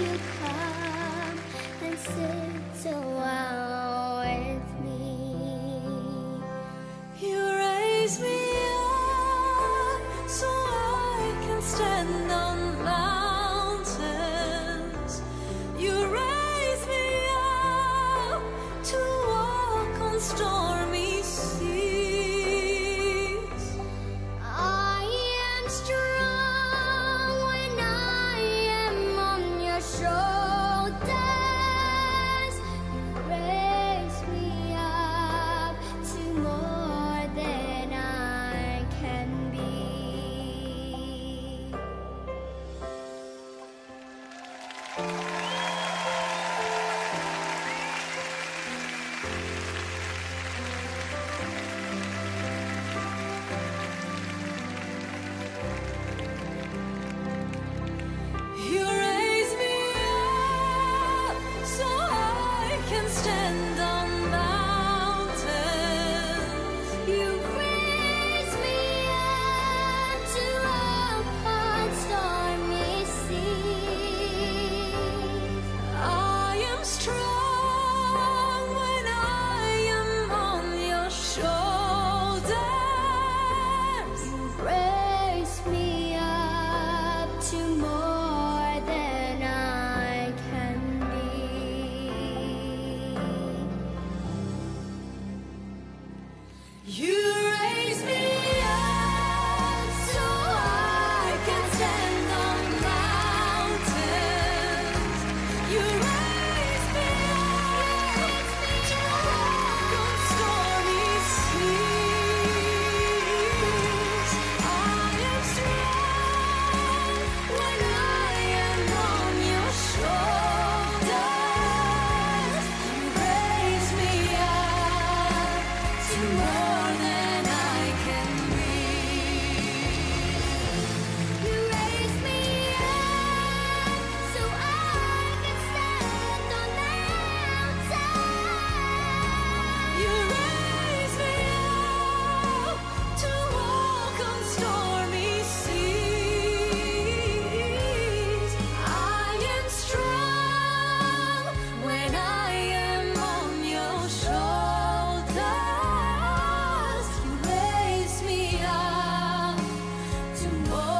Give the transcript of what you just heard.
you come and sit with me. You raise me up so I can stand on life. understand more.